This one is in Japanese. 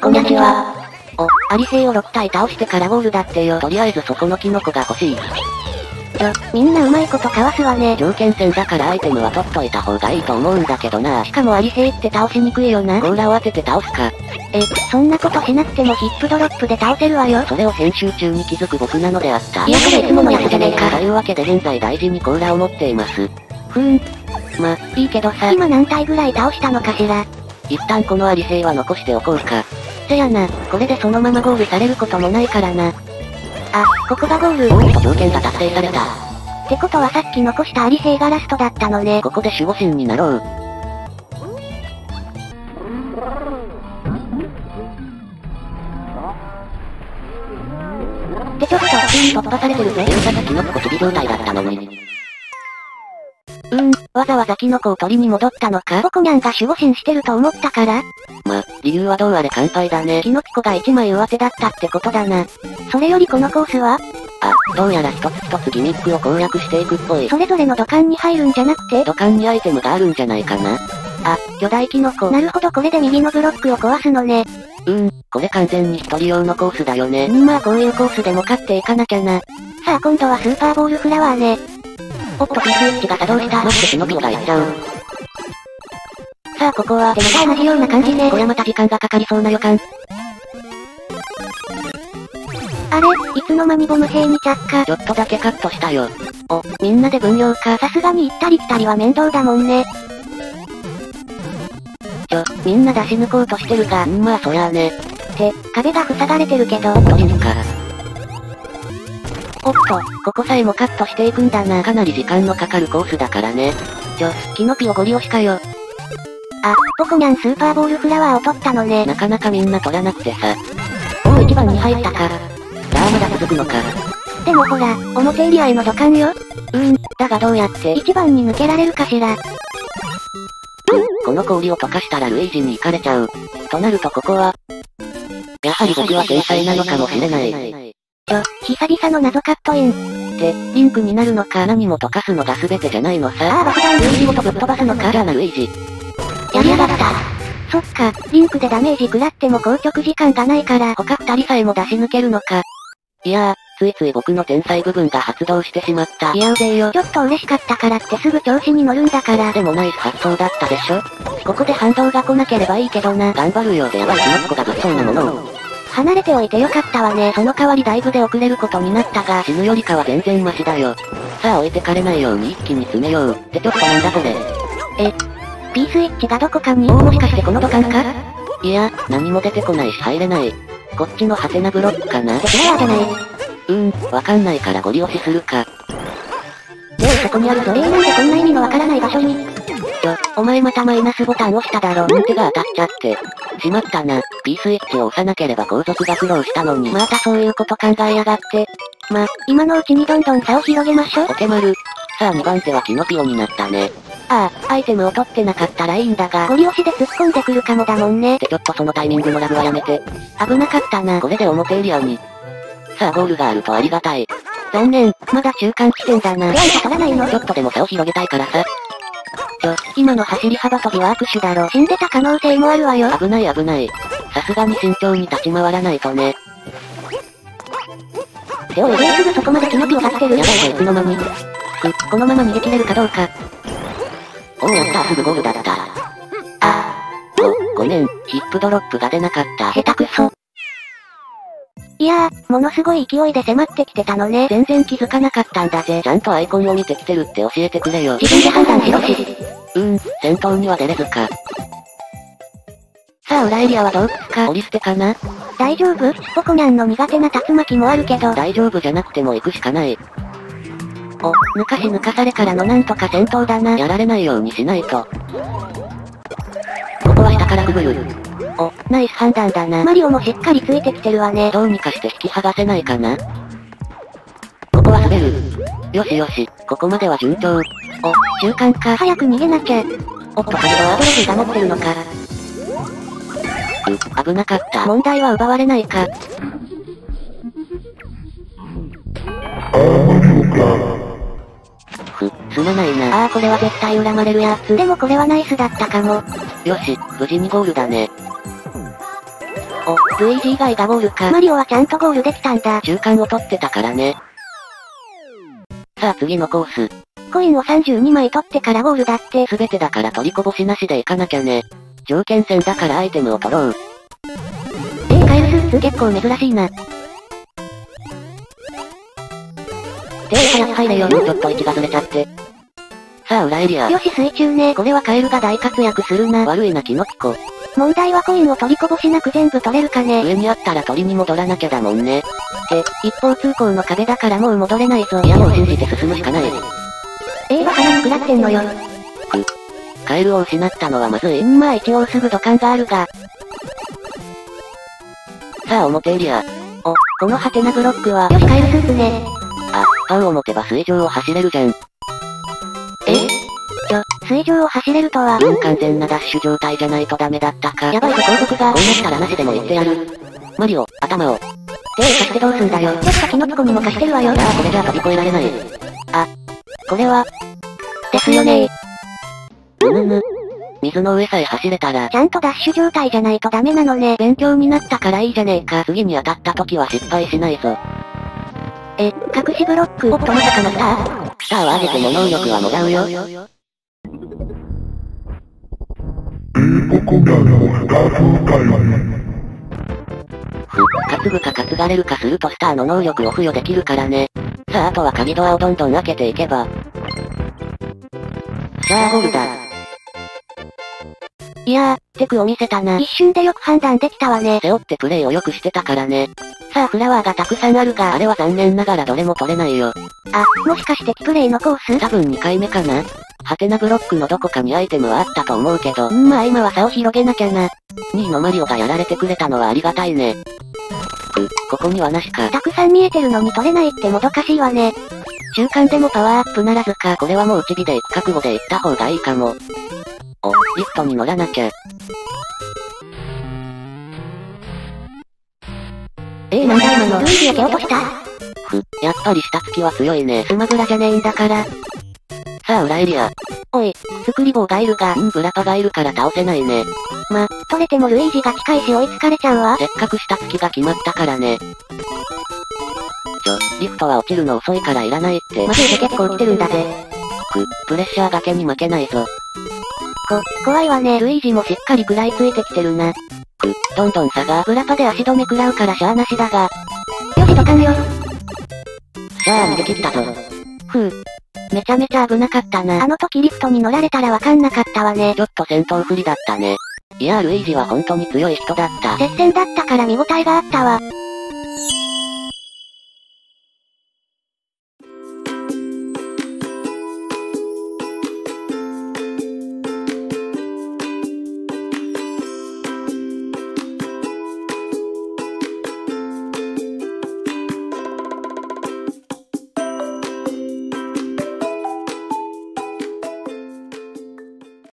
こにゃちは。お、アリ兵を6体倒してからゴールだってよ。とりあえずそこのキノコが欲しい。ちょ、みんなうまいことかわすわね。条件戦だからアイテムは取っといた方がいいと思うんだけどな。しかもアリ兵って倒しにくいよな。ゴーラを当てて倒すか。え、そんなことしなくてもヒップドロップで倒せるわよ。それを編集中に気づく僕なのであった。いやそれいつものやつじゃねえかというわけで現在大事にコーラを持っています。ふーん。ま、いいけどさ。今何体ぐらい倒したのかしら。一旦このアリ兵は残しておこうか。せやな、これでそのままゴールされることもないからな。あ、ここがゴール。おいと条件が達成された。ってことはさっき残したアリ兵がラストだったのね。ここで守護神になろう。ってちょっと、突破されてるぜ。電車がキノコ釣り状態だったのに。うーん、わざわざキノコを取りに戻ったのか？ポコニャンが守護神してると思ったからま、理由はどうあれ？乾杯だね。キノピコが一枚上手だったってことだな。それよりこのコースは？あ、どうやら一つ一つギミックを攻略していくっぽい。それぞれの土管に入るんじゃなくて？土管にアイテムがあるんじゃないかな。あ、巨大キノコ。なるほどこれで右のブロックを壊すのね。うーん、これ完全に一人用のコースだよね。うんまあこういうコースでも勝っていかなきゃな。さあ今度はスーパーボールフラワーね。おっと P スイッチが作動した。待ってシノピオがやっちゃう。さあここは、でまた同じような感じね。こりゃまた時間がかかりそうな予感。あれ、いつの間にボム兵に着火。ちょっとだけカットしたよ。お、みんなで分量か。さすがに行ったり来たりは面倒だもんね。ちょ、みんな出し抜こうとしてるが、んまあそりゃあね。って、壁が塞がれてるけど。ドリルか。おっと、ここさえもカットしていくんだな。かなり時間のかかるコースだからね。ちょ、キノピオゴリ押しかよ。あ、ポコニャンスーパーボールフラワーを取ったのね。なかなかみんな取らなくてさ。おお、一番に入ったか。ラーまだ続くのか。でもほら、表エリアへの土管よ。うーん、だがどうやって。一番に抜けられるかしら。この氷を溶かしたらルイージに行かれちゃう。となるとここは、やはり僕は天才なのかもしれない。ちょ、久々の謎カットイン。って、リンクになるのか何も溶かすのが全てじゃないのさ。ああ、爆弾ルイージごとぶっ飛ばすのかじゃあなルイージ。やりやがった。そっか、リンクでダメージ食らっても硬直時間がないから、他二人さえも出し抜けるのか。いやー、ついつい僕の天才部分が発動してしまった。いやうぜえよ。ちょっと嬉しかったからってすぐ調子に乗るんだから。でもナイス発想だったでしょここで反動が来なければいいけどな。頑張るようでやばいキノコが物騒なものを。離れておいてよかったわね。その代わりだいぶで遅れることになったが、死ぬよりかは全然マシだよ。さあ置いてかれないように一気に詰めよう。ってちょっとなんだこれ。え、P スイッチがどこかにおおもしかしてこの土管かいや、何も出てこないし入れない。こっちのハテナブロックかな？フラワーじゃないうーん、わかんないからゴリ押しするか。ねえ、そこにあるぞ。えー、なんでこんな意味のわからない場所に。ちょ、お前またマイナスボタン押しただろ。うん手が当たっちゃって。しまったな。P スイッチを押さなければ後続が苦労したのに。またそういうこと考えやがって。ま、今のうちにどんどん差を広げましょう。ポケマル。さあ2番手はキノピオになったね。ああ、アイテムを取ってなかったらいいんだが、ゴリ押しで突っ込んでくるかもだもんね。ってちょっとそのタイミングのラグはやめて。危なかったな。これで表エリアに。さあゴールがあるとありがたい。残念、まだ中間地点だな。いやいや取らないのちょっとでも差を広げたいからさ。今の走り幅跳びは握手だろ。死んでた可能性もあるわよ。危ない危ない。さすがに慎重に立ち回らないとね。ておい、すぐそこまでキノピオが来てる。やばいぞいつの間に。く、このまま逃げ切れるかどうか。おおやったすぐゴールだった。あ。ご、ごめん、ヒップドロップが出なかった。下手くそ。いやー、ものすごい勢いで迫ってきてたのね。全然気づかなかったんだぜ。ちゃんとアイコンを見てきてるって教えてくれよ。自分で判断しろし。うーん、戦闘には出れずか。さあ裏エリアはどうですか？折り捨てかな？大丈夫？ポコニャンの苦手な竜巻もあるけど。大丈夫じゃなくても行くしかない。お、抜かし抜かされからのなんとか戦闘だな。やられないようにしないと。ここは下からくぐる。お、ナイス判断だな。マリオもしっかりついてきてるわね。どうにかして引き剥がせないかな？ここは滑る。よしよし、ここまでは順調。お、中間か。早く逃げなきゃ。おっと、カリドはトロフィーが持ってるのか。く、危なかった。問題は奪われないか。ふ、すまないな。ああ、これは絶対恨まれるやつ。でもこれはナイスだったかも。よし、無事にゴールだね。お、ルイージ以外がゴールか。マリオはちゃんとゴールできたんだ。中間を取ってたからね。さあ次のコース。コインを32枚取ってからゴールだって。すべてだから取りこぼしなしでいかなきゃね。条件戦だからアイテムを取ろう。えー、カエルスーツ結構珍しいな。で早く入れよ。もうちょっと息がずれちゃって。さあ裏エリア。よし水中ね。これはカエルが大活躍するな。悪いなキノピコ。問題はコインを取りこぼしなく全部取れるかね。上にあったら取りに戻らなきゃだもんね。って、一方通行の壁だからもう戻れないぞ。いやもう信じて進むしかない。えー、バカな食らってんのよ。カエルを失ったのはまずい。うんまあ一応すぐ土管があるが。さあ表エリア。お、このハテナブロックは、よしカエルスーツね。あ、パンを持てば水上を走れるじゃん。水上を走れるとは。うん完全なダッシュ状態じゃないとダメだったか。やばいぞ後続が。こうなったらなしでも言ってやる。マリオ、頭を。で、貸してどうすんだよ。ちょっとキノピコにも貸してるわよ。いやーこれじゃ飛び越えられない。あ、これは、ですよねうぬぬ。水の上さえ走れたらち、ゃんとダッシュ状態じゃないとダメなのね。勉強になったからいいじゃねえか。次に当たった時は失敗しないぞ。え、隠しブロック。おっとまさかのスター。スターを上げても能力はもらうよ。担ぐか担がれるかするとスターの能力を付与できるからね。さああとは鍵ドアをどんどん開けていけば。さあゴールだ。いやー、テクを見せたな。一瞬でよく判断できたわね。背負ってプレイをよくしてたからね。さあフラワーがたくさんあるが、あれは残念ながらどれも取れないよ。あ、もしかしてキプレイのコース？多分2回目かなハテナブロックのどこかにアイテムはあったと思うけど、んまあ今は差を広げなきゃな。2位のマリオがやられてくれたのはありがたいね。く、ここにはなしか。たくさん見えてるのに取れないってもどかしいわね。中間でもパワーアップならずか。これはもうチビで行く覚悟で行った方がいいかも。お、リフトに乗らなきゃ。えー、なんだ今の。ルイージを蹴落としたふ、やっぱり下付きは強いね。スマブラじゃねえんだから。さあ裏エリア。おい、作り棒がいるが、うんブラパがいるから倒せないね。ま、取れてもルイージが近いし追いつかれちゃうわ。せっかく下付きが決まったからね。ちょ、リフトは落ちるの遅いからいらないって。マジで結構来てるんだぜ。く、プレッシャーがけに負けないぞ。こ、怖いわね。ルイージもしっかり食らいついてきてるな。く、どんどん差が、ブラパで足止め食らうからしゃーなしだが。よし土管よ。さあ逃げ切ったぞ。ふう。めちゃめちゃ危なかったな。あの時リフトに乗られたらわかんなかったわねち。ょっと戦闘不利だったね。いやールイージは本当に強い人だった。接戦だったから見応えがあったわ。